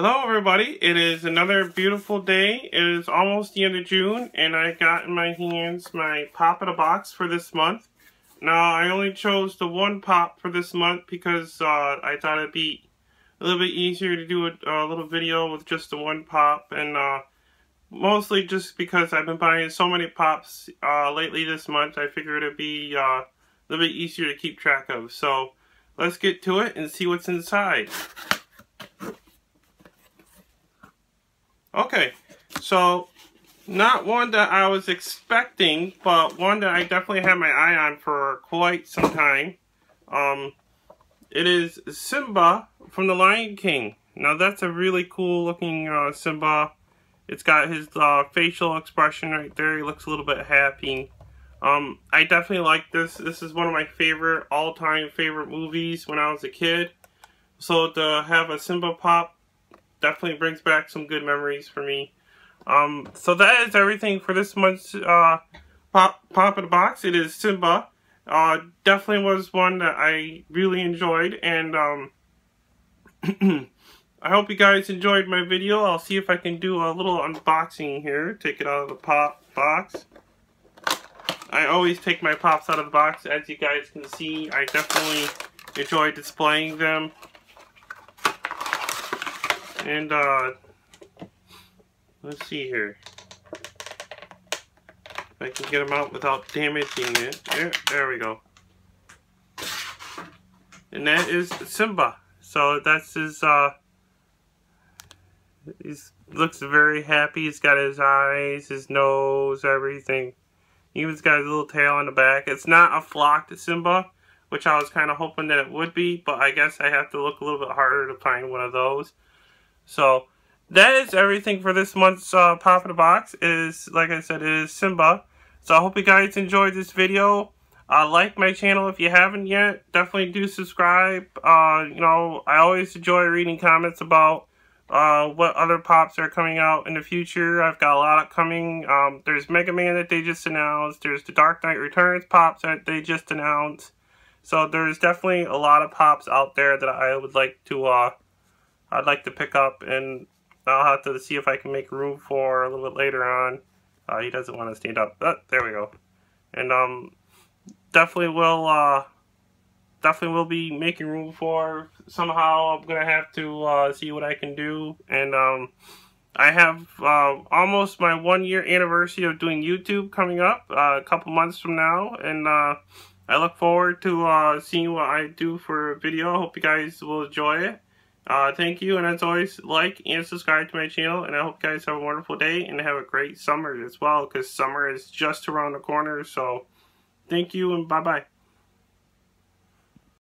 Hello everybody, it is another beautiful day. It is almost the end of June and I got in my hands my pop in a box for this month. Now I only chose the one pop for this month because uh, I thought it'd be a little bit easier to do a, a little video with just the one pop and uh, mostly just because I've been buying so many pops uh, lately this month I figured it'd be uh, a little bit easier to keep track of. So let's get to it and see what's inside. Okay, so not one that I was expecting, but one that I definitely had my eye on for quite some time. Um, it is Simba from The Lion King. Now that's a really cool looking uh, Simba. It's got his uh, facial expression right there. He looks a little bit happy. Um, I definitely like this. This is one of my favorite, all-time favorite movies when I was a kid. So to have a Simba pop definitely brings back some good memories for me. Um, so that is everything for this month's uh, Pop, Pop in the Box. It is Simba. Uh, definitely was one that I really enjoyed, and um, I hope you guys enjoyed my video. I'll see if I can do a little unboxing here. Take it out of the pop box. I always take my pops out of the box, as you guys can see. I definitely enjoy displaying them. And, uh, let's see here. If I can get them out without damaging it. There, there we go. And that is Simba. So that's his, uh, he looks very happy. He's got his eyes, his nose, everything. Even's got his little tail on the back. It's not a flocked Simba, which I was kind of hoping that it would be, but I guess I have to look a little bit harder to find one of those. So that is everything for this month's uh, Pop in the Box. It is, like I said, it is Simba. So I hope you guys enjoyed this video. Uh, like my channel if you haven't yet. Definitely do subscribe. Uh, you know, I always enjoy reading comments about uh, what other pops are coming out in the future. I've got a lot coming. Um, there's Mega Man that they just announced. There's the Dark Knight Returns pops that they just announced. So there's definitely a lot of pops out there that I would like to uh, I'd like to pick up, and I'll have to see if I can make room for a little bit later on. Uh, he doesn't want to stand up. Oh, there we go. And um, definitely will uh, definitely will be making room for. Somehow I'm gonna have to uh, see what I can do. And um, I have uh, almost my one year anniversary of doing YouTube coming up uh, a couple months from now, and uh, I look forward to uh, seeing what I do for a video. Hope you guys will enjoy it. Uh, thank you, and as always, like and subscribe to my channel, and I hope you guys have a wonderful day and have a great summer as well, because summer is just around the corner, so thank you, and bye-bye.